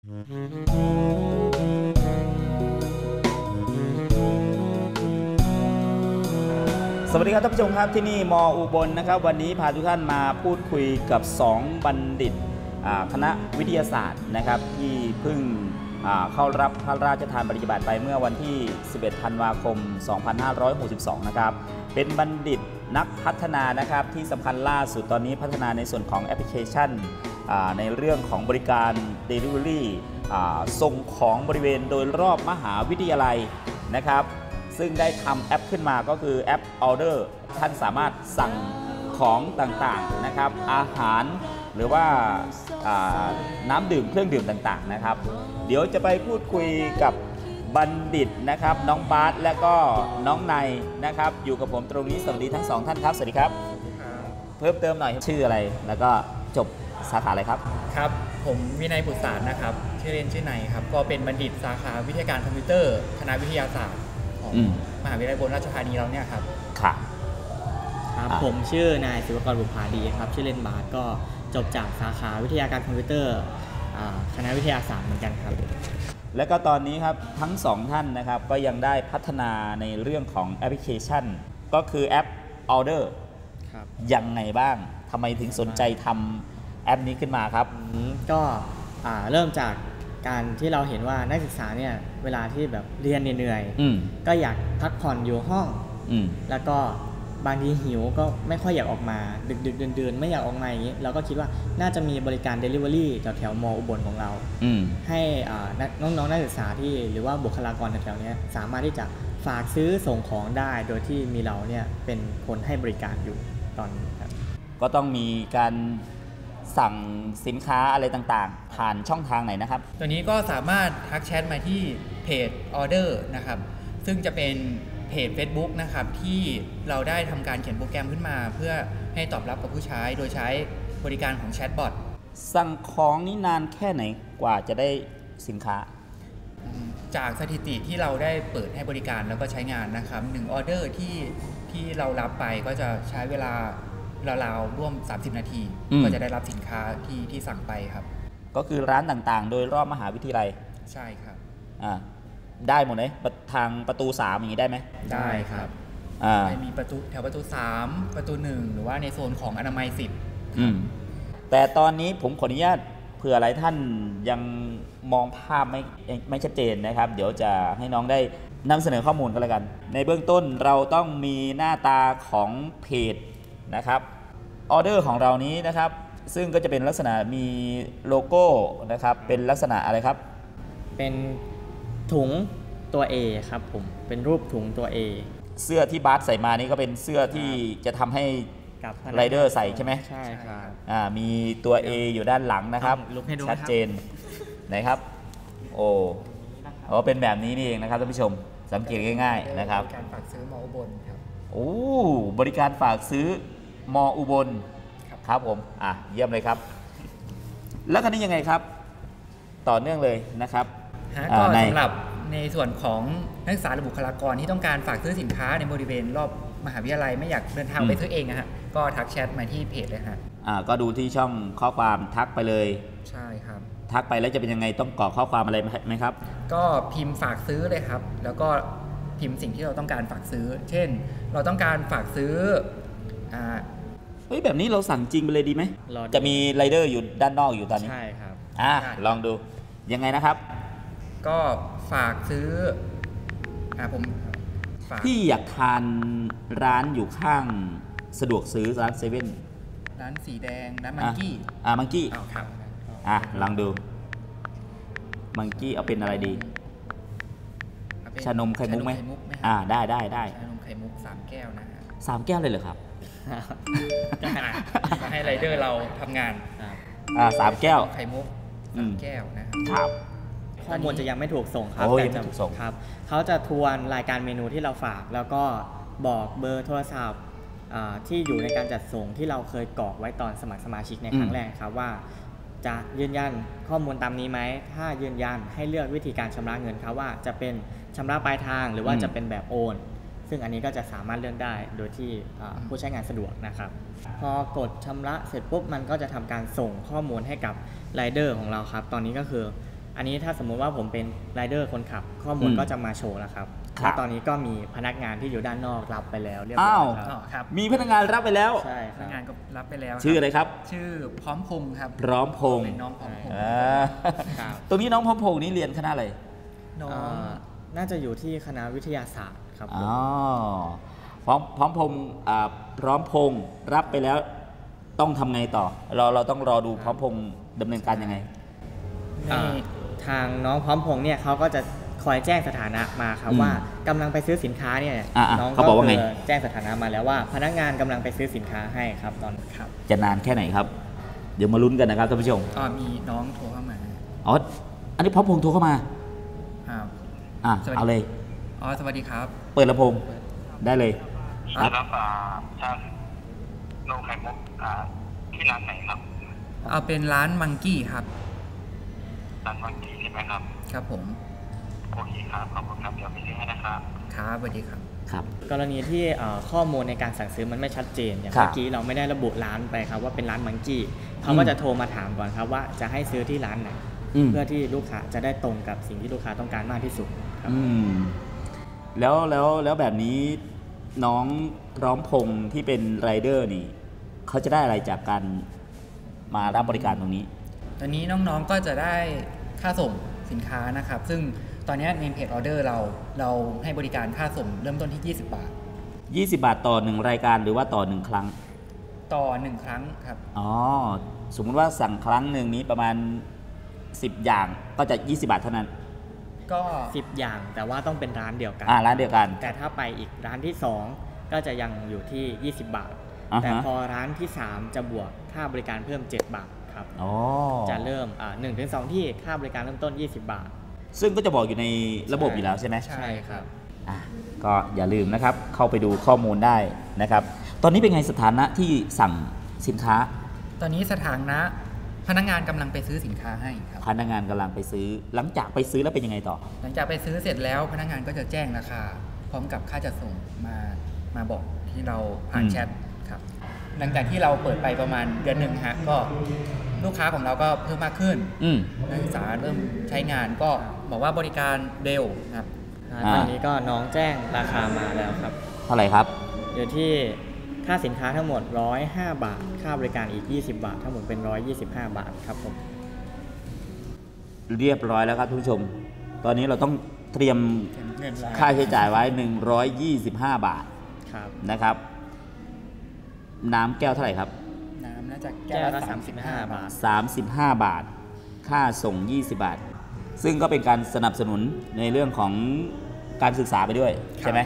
สวัสดีครับท่านผู้ชมครับที่นี่มออุบลนะครับ วันนี้พาทุกท่านมาพูดคุยกับ 2 บัณฑิตคณะวิทยาศาสตร์นะครับ ที่เพิ่งเข้ารับพระราชทานปฏิญญาบัติไปเมื่อวันที่ 11 ธันวาคม 2562 นะครับ เป็นบัณฑิตนักพัฒนานะครับที่สำคัญล่าสุดตอนนี้พัฒนาในส่วนของแอปพลิเคชัน ในเรื่องของบริการ Delivery อ่าส่งของบริเวณโดยรอบมหาวิทยาลัยนะครับ ซึ่งได้ทำแอปขึ้นมาก็คือแอป Order ท่านสามารถสั่งของต่างๆนะครับ อาหารหรือว่าอ่าน้ำดื่มเครื่องดื่มต่างๆนะครับ เดี๋ยวจะไปพูดคุยกับบัณฑิตนะครับ น้องบาสและก็น้องในนะครับ อยู่กับผมตรงนี้สวัสดีทั้งสองท่านครับ สวัสดีครับ เพิ่มเติมหน่อยชื่ออะไรแล้วก็จบ สาขาอะไรครับ ครับ ผมวินัยบุตรสารนะครับ ชื่อเล่นชื่อนัยครับ ก็เป็นบัณฑิตสาขาวิทยาการคอมพิวเตอร์คณะวิทยาศาสตร์ของอืม มหาวิทยาลัยอุบลราชธานีเราเนี่ยครับ ค่ะ ครับอะ ผมชื่อนายศิวกรบุภาดีครับชื่อเล่นบาสก็จบจากสาขาวิทยาการคอมพิวเตอร์อ่าคณะวิทยาศาสตร์เหมือนกันครับ และก็ตอนนี้ครับทั้งสองท่านนะครับก็ยังได้พัฒนาในเรื่องของแอปพลิเคชัน ก็คือแอป Order ครับ ยังไงบ้างทำไมถึงสนใจทำ แอปนี้ขึ้นมาครับ ก็อ่าเริ่มจากการที่เราเห็นว่านักศึกษาเนี่ยเวลาที่แบบเรียนเหนื่อยอืมๆก็อยากพักผ่อนอยู่ห้องอืมแล้วก็บางทีหิวก็ไม่ค่อยอยากออกมาดึกดึกๆเดินๆไม่อยากออกมาอย่างนี้เราก็คิดว่าน่าจะมีบริการ Delivery แถวแถวๆมออุบลของเราอืมให้อ่านักน้องๆนักศึกษาที่หรือว่าบุคลากรแถวๆเนี้ยสามารถที่จะฝากซื้อส่งของได้โดยที่มีเราเนี่ยเป็นคนให้บริการอยู่ตอนนี้ครับก็ต้องมีการ สั่งสินค้าอะไรต่างๆ ผ่านช่องทางไหนนะครับ ตัวนี้ก็สามารถทักแชทมาที่เพจ Order นะครับ ซึ่งจะเป็นเพจ Facebook นะครับที่เราได้ทำการเขียนโปรแกรมขึ้นมา เพื่อให้ตอบรับกับผู้ใช้โดยใช้บริการของแชทบอทสั่งของนี่นานแค่ไหนกว่าจะได้สินค้า จากสถิติที่เราได้เปิดให้บริการแล้วก็ใช้งานนะครับหนึ่งออเดอร์ที่ที่เรารับไปก็จะใช้เวลา ราวๆร่วม 30 นาที อืม ก็จะได้รับสินค้าที่ที่สั่งไปครับ ก็คือร้านต่างๆ โดยรอบมหาวิทยาลัยใช่ครับ อ่าได้หมดเลยปะทางประตูสามอย่างนี้ได้ไหมได้ครับอ่าไม่มีประตูแถวประตู 3 ประตู 1 หรือว่าในโซนของอนามัย10อืมแต่ตอนนี้ผมขออนุญาตเผื่อหลายท่านยังมองภาพไม่ไม่ชัดเจนนะครับ เดี๋ยวจะให้น้องได้นำเสนอข้อมูลกันแล้วกัน ในเบื้องต้นเราต้องมีหน้าตาของเพจ นะครับออเดอร์ของเรานี้นะครับซึ่งก็จะเป็นลักษณะมีโลโก้นะครับเป็นลักษณะอะไรครับ เป็นถุงตัว A ครับผม เป็นรูปถุงตัว A เสื้อที่บาสใส่มานี่ก็เป็นเสื้อที่จะทำให้กับพนักไรเดอร์ใส่ใช่ไหมใช่ครับอ่ามีตัว A อยู่ด้านหลังนะครับเอาลุกให้ดูชัดนะครับเจนไหนครับ โอ้อ๋อเป็นแบบนี้นี่เองนะครับท่านผู้ชมสังเกตง่าย ๆนะครับ การฝากซื้อมออุบลครับโอ้บริการฝากซื้อ มออุบลครับครับผมอะเยี่ยมเลยครับ แล้วคันนี้ยังไงครับ ต่อเนื่องเลยนะครับฮะอ่าก็ในสำหรับในส่วนของนักศึกษาหรือบุคลากรที่ต้องการฝากซื้อสินค้าในบริเวณรอบมหาวิทยาลัยไม่อยากเดินทางไปซื้อเองนะฮะก็ทักแชทมาที่เพจเลยฮะอ่าก็ดูที่ช่องข้อความทักไปเลย ใช่ครับ ทักไปแล้วจะเป็นยังไงต้องกรอกข้อความอะไรไหมครับ ก็พิมพ์ฝากซื้อเลยครับ แล้วก็พิมพ์สิ่งที่เราต้องการฝากซื้อ เช่น เราต้องการฝากซื้ออ่า เฮ้ยแบบนี้เราสั่งจริงไปเลยดีไหมรอดูจะมีไรเดอร์อยู่ด้านนอกอยู่ตอนนี้ใช่ครับ อะได้ลองดูยังไงนะครับ ก็ฝากซื้ออ่าผมฝากพี่อยากทานร้านอยู่ข้างสะดวกซื้อร้านเซเว่นร้านสีแดงร้านมังกี้อะมังกี้อ้าวครับอะลองดู มังกี้เอาเป็นอะไรดีเอาเป็นชานมไข่มุกไหมชานมไข่มุกไหมอ่าได้ได้ได้ชานมไข่มุกสามแก้วนะฮะ สามแก้วเลยเหรอครับมาให้ไรเดอร์เราทำงานอ่าสามแก้วไข่มุกอืสามมแก้วนะฮะครับข้อมูลจะยังไม่ถูกส่งครับโอ้ยแต่ยังไม่จะถูกส่งครับเขาจะทวนรายการเมนูที่เราฝาก แล้วก็บอกเบอร์โทรศัพท์อ่าที่อยู่ในการจัดส่งที่เราเคยกรอกไว้ตอนสมัครสมาชิกในครั้งแรกครับว่า จะยืนยันข้อมูลตามนี้ไหม ถ้ายืนยันให้เลือกวิธีการชำระเงินครับว่าจะเป็นชำระปลายทางหรือว่าจะเป็นแบบโอน ซึ่งอันนี้ก็จะสามารถเลื่อนได้โดยที่อ่าผู้ใช้งานสะดวกนะครับ พอกดชำระเสร็จปุ๊บมันก็จะทำการส่งข้อมูลให้กับไรเดอร์ของเราครับ ตอนนี้ก็คือ อันนี้ถ้าสมมุติว่าผมเป็นไรเดอร์คนขับ ข้อมูลอืมก็จะมาโชว์แล้วครับครับและตอนนี้ก็มีพนักงานที่อยู่ด้านนอกรับไปแล้วเรียบร้อ้าอวยคอ๋รัอบครับ มีพนักงานรับไปแล้วใช่คพนัรักบงานก็รับไปแล้ว ชื่ออะไรครับ ชื่อพร้อมพงษ์ครับพร้อมพงษ์เป็นน้องพร้อมพงษ์อ่าครับตรงนี้น้องพร้อมพงษ์นี่เรียนคณะอะไรน้องเอ่อน่าจะอยู่ที่คณะวิทยาศาสตร์ ครับผมอ๋อพร้อมพร้อมพงษ์อ่าพร้อมพงษ์รับไปแล้วต้องทำไงต่อ เราเราต้องรอดูพร้อมพงษ์ดำเนินการยังไงในอ่าทางน้องพร้อมพงษ์เนี่ยเขาก็จะคอยแจ้งสถานะมาครับอืมว่ากำลังไปซื้อสินค้าเนี่ยอ่าๆน้องเขาบอกว่าไงคืแจ้งสถานะมาแล้วว่า พนักงานกำลังไปซื้อสินค้าให้ครับตอนครับ จะนานแค่ไหนครับ เดี๋ยวมาลุ้นกันนะครับท่านผู้ชมอ๋อมีน้องโทรเข้ามาอ๋ออันนี้พร้อมพงษ์โทรเข้ามาอ่าอะสวัสดีเอาเลย อ๋อสวัสดีครับ เปิดลำโพงได้เลยครับรับอ่าชาโนไข่มุกอ่าที่ร้านไหนครับเอาเป็นร้านมังกี้ครับร้านวังกีใช่ไหมครับ ครับผมโอเคครับขอบคุณครับเดี๋ยวไปซื้อให้นะครับครับสวัสดีครับครับกรณีที่เอ่อข้อมูลในการสั่งซื้อมันไม่ชัดเจนอย่างครับเมื่อกี้เราไม่ได้ระบุร้านไปครับว่าเป็นร้านมังกี้เขาก็จะโทรมาถามก่อนครับว่าจะให้ซื้อที่ร้านไหนอืมเพื่อที่ลูกค้าจะได้ตรงกับสิ่งที่ลูกค้าต้องการมากที่สุดครับอืม แล้วแล้วแล้วแบบนี้น้องพร้อมพงษ์ที่เป็นไรเดอร์นี่เขาจะได้อะไรจากการมารับบริการตรงนี้ ตอนนี้น้องๆก็จะได้ค่าส่งสินค้านะครับ ซึ่งตอนนี้ในเพจออเดอร์เราเราให้บริการค่าส่งเริ่มต้นที่ 20 บาท 20 บาทต่อหนึ่งรายการหรือว่าต่อหนึ่งครั้ง ต่อ 1 ครั้งครับ อ๋อ สมมุติว่าสั่งครั้งหนึ่งนี้ประมาณ 10 อย่างก็จะ 20 บาทเท่านั้น ก็10อย่างแต่ว่าต้องเป็นร้านเดียวกันอ่าร้านเดียวกัน แต่ถ้าไปอีกร้านที่2ก็จะยังอยู่ที่ 20 บาทอ่าฮะแต่พอร้านที่ 3 จะบวกค่าบริการเพิ่ม 7 บาทครับอ๋อจะเริ่มอ่าหนึ่งถึงสองที่ค่าบริการเริ่มต้น 20 บาท ซึ่งก็จะบอกอยู่ในระบบอยู่แล้วใช่ไหมใช่ครับอะก็อย่าลืมนะครับเข้าไปดูข้อมูลได้นะครับ ตอนนี้เป็นไงสถานะที่สั่งสินค้า ตอนนี้สถานะ พนักงานกำลังไปซื้อสินค้าให้ครับพนักงานกำลังไปซื้อ หลังจากไปซื้อแล้วเป็นยังไงต่อ หลังจากไปซื้อเสร็จแล้วพนักงานก็จะแจ้งราคา พร้อมกับค่าจัดส่งมามาบอกที่เราผ่านอืมแชทครับหลังจากที่เราเปิดไปประมาณเดือนหนึ่งฮะก็ลูกค้าของเราก็เพิ่มมากขึ้นอืมนักศึกษาเริ่มใช้งานก็บอกว่าบริการเร็วครับอ่าตอนนี้ก็น้องแจ้งราคามาแล้วครับ เท่าไหร่ครับ อยู่ที่ ค่าสินค้าทั้งหมด 105 บาท ค่าบริการอีก 20 บาท ทั้งหมดเป็น 125 บาทครับผมเรียบร้อยแล้วครับทุกผู้ชม ตอนนี้เราต้องเตรียมเงินรายค่าใช้จ่ายไว้ 125 บาทครับนะครับ น้ำแก้วเท่าไหร่ครับ น้ำน่าจะแก้แก้ววละละ35 บาท 35 บาท ค่าส่ง 20 บาท ซึ่งก็เป็นการสนับสนุนในเรื่องของการศึกษาไปด้วยใช่ไหม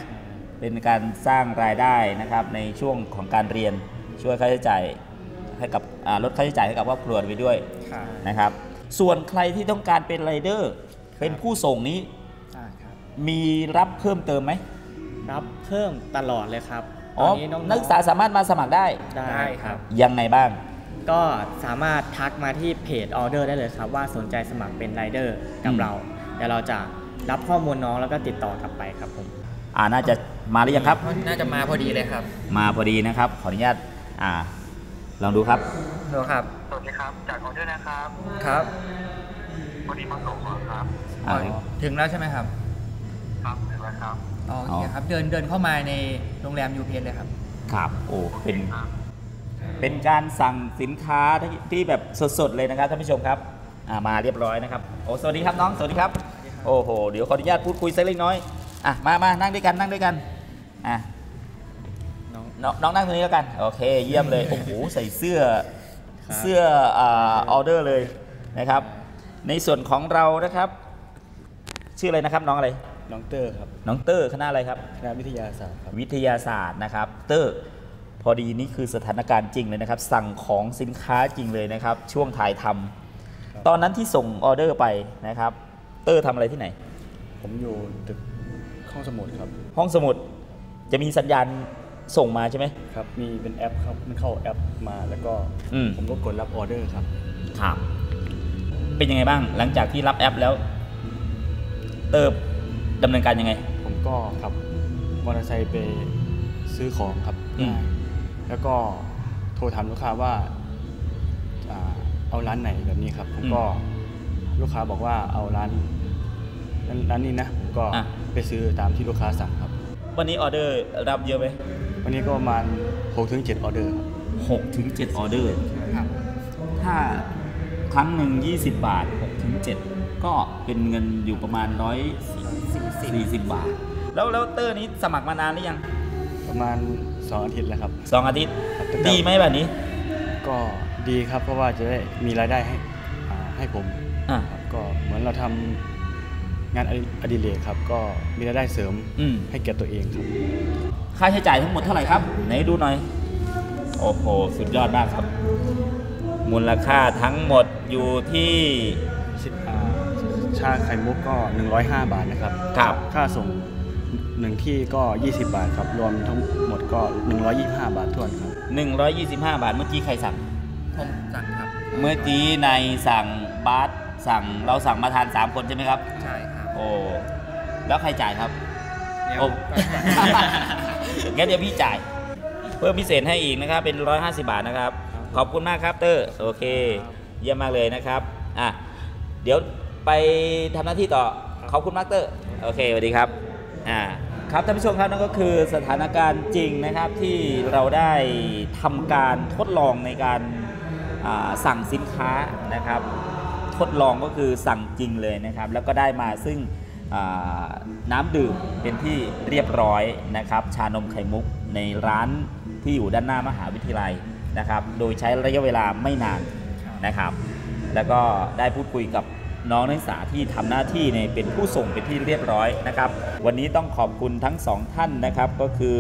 เป็นการสร้างรายได้นะครับในช่วงของการเรียนช่วยค่าใช้จ่ายให้กับอ่าลดค่าใช้จ่ายให้กับครอบครัวไปด้วยครับนะครับ ส่วนใครที่ต้องการเป็นไรเดอร์เป็นผู้ส่งนี้อ่าครับมีรับเพิ่มเติมไหมรับเพิ่มตลอดเลยครับอ๋อตอนนี้น้องๆนักศึกษาสามารถมาสมัครได้ได้ได้คครัรับบยังไงบ้าง ก็สามารถทักมาที่เพจออเดอร์ได้เลยครับ ว่าสนใจสมัครเป็นไรเดอร์กับอืมเราเดี๋ยวเราจะรับข้อมูลน้องแล้วก็ติดต่อกลับไปครับผม อ่าน่าจะมาหรือยังครับ น่าจะมาพอดีเลยครับ มาพอดีนะครับ ขออนุญาตอ่าลองดูครับดูครับ สวัสดีครับ จากออเดอร์นะครับ ครับวันนี้มาส่งเหรอครับอ่าถึงแล้วใช่ไหมครับ ครับถึงแล้วครับอ๋อโอเคครับ เดินเดินเข้ามาในโรงแรมยูเพนเลยครับ ครับ โอ้เป็นครับเป็นการสั่งสินค้าที่ที่แบบสดๆเลยนะครับท่านผู้ชมครับอ่ามาเรียบร้อยนะครับ โอ้สวัสดีครับน้อง สวัสดีครับ โอ้โห เดี๋ยวขออนุญาตพูดคุยสักเล็กน้อย อะมามานั่งด้วยกันนั่งด้วยกันอะน้องน้องน้องนั่งตรงนี้แล้วกัน โอเค เยี่ยมเลย โอ้โห ใส่เสื้อครับเสื้ออ่าออเดอร์เลยนะครับ ในส่วนของเรานะครับ ชื่ออะไรนะครับน้องอะไร น้องเตอร์ครับ น้องเตอร์คณะอะไรครับ คณะวิทยาศาสตร์ครับ วิทยาศาสตร์นะครับ เตอร์ พอดีนี่คือสถานการณ์จริงเลยนะครับ สั่งของสินค้าจริงเลยนะครับ ช่วงถ่ายทำครับตอนนั้นที่ส่งออเดอร์ไปนะครับ เตอร์ทำอะไรที่ไหน ผมอยู่ตึก ห้องสมุดครับ ห้องสมุดจะมีสัญญาณส่งมาใช่ไหมครับมีเป็นแอปครับมันเข้าแอปมาแล้วก็อืมผมก็กดรับออเดอร์ครับครับเป็นยังไงบ้าง หลังจากที่รับแอปแล้ว เตอร์ดำเนินการยังไง ผมก็ขับมอเตอร์ไซค์ไปซื้อของครับอืมแล้วก็โทรถามลูกค้าว่าอ่าเอาร้านไหนแบบนี้ครับ ผมก็ลูกค้าบอกว่าเอาร้านร้านร้านนี้นะผม ก็อะ ไปซื้อตามที่ลูกค้าสั่งครับ วันนี้ออเดอร์รับเยอะไหมวันนี้ก็ประมาณ6ถึง7ออเดอร์ครับหกถึงเจ็ดออเดอร์ ครับถ้าครั้งหนึ่ง20 บาท6ถึง7ก็เป็นเงินอยู่ประมาณ140บาท แล้วแล้วเตอร์นี้สมัครมานานหรือยังประมาณ2อาทิตย์แล้วครับ สองอาทิตย์ ครับแต่ ดีไหมแบบนี้ก็ดีครับเพราะว่าจะได้มีรายได้ให้อ่าให้ผมอะ ครับก็เหมือนเราทำ งานอดิอดิเรกครับ ก็มีรายได้เสริมอืมให้แก่ตัวเองครับ ค่าใช้จ่ายทั้งหมดเท่าไหร่ครับ ไหนดูหน่อย โอ้โห สุดยอดมากครับ มูลค่าทั้งหมดอยู่ที่ชิอ่าชาไข่มุกก็ 105 บาทนะครับครับ ค่าส่งหนึ่งที่ก็ 20 บาทครับ รวมทั้งหมดก็ 125 บาททวนครับ 125 บาทเมื่อกี้ใครสั่งผมสั่งครับ เมื่อกี้ในสั่งบาสสั่งเราสั่งมาทาน 3 คนใช่ไหมครับ ใช่ครับ โอ้แล้วใครจ่ายครับเดี๋ยวโอ้งั้นเดี๋ยวพี่จ่าย เพิ่มพิเศษให้อีกนะครับ เป็น 150 บาทนะครับ ขอบคุณมากครับเตอร์โอเค เยี่ยมมากเลยนะครับอะเดี๋ยวไปทำหน้าที่ต่อขอบคุณมากเตอร์โอเคสวัสดีครับอ่าครับท่านผู้ชมครับนั่นก็คือสถานการณ์จริงนะครับที่เราได้ทำการทดลองในการอ่าสั่งสินค้านะครับ ทดลองก็คือสั่งจริงเลยนะครับ แล้วก็ได้มาซึ่งน้ำดื่มเป็นที่เรียบร้อยนะครับ ชานมไข่มุกในร้านที่อยู่ด้านหน้ามหาวิทยาลัยนะครับ โดยใช้ระยะเวลาไม่นานนะครับ แล้วก็ได้พูดคุยกับน้องนักศึกษาที่ทำหน้าที่ในเป็นผู้ส่งเป็นที่เรียบร้อยนะครับ วันนี้ต้องขอบคุณทั้งสองท่านนะครับ ก็คือ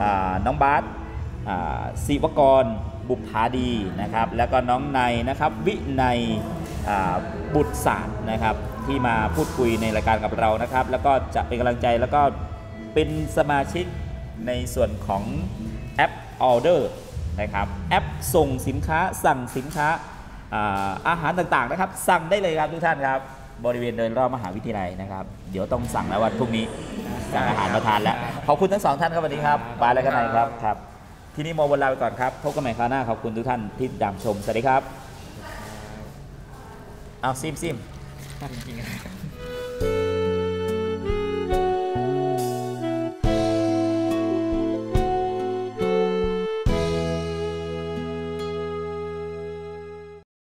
อน้องบาสศิวกรบุภาดีนะครับ แล้วก็น้องในนะครับ วินัย บุตรศาสตร์นะครับที่มาพูดคุยในรายการกับเรานะครับ แล้วก็จะเป็นกำลังใจแล้วก็เป็นสมาชิกในส่วนของแอป Order นะครับแอปส่งสินค้าสั่งสินค้าอาหารต่างๆนะครับ สั่งได้เลยครับทุกท่านครับ บริเวณโดยรอบมหาวิทยาลัยนะครับ เดี๋ยวต้องสั่งแล้ววันพรุ่งนี้สั่งอาหารมาทานแล้ว ขอบคุณทั้งสองท่านครับวัสดีครับบายแล้วกันไหนครับครับ ที่นี่โมบนลาไปก่อนครับพบกันใหม่คราวหน้าขอบคุณทุกท่านที่ติดตามชมสวัสดีครับ เอาซิมซิมจริงๆ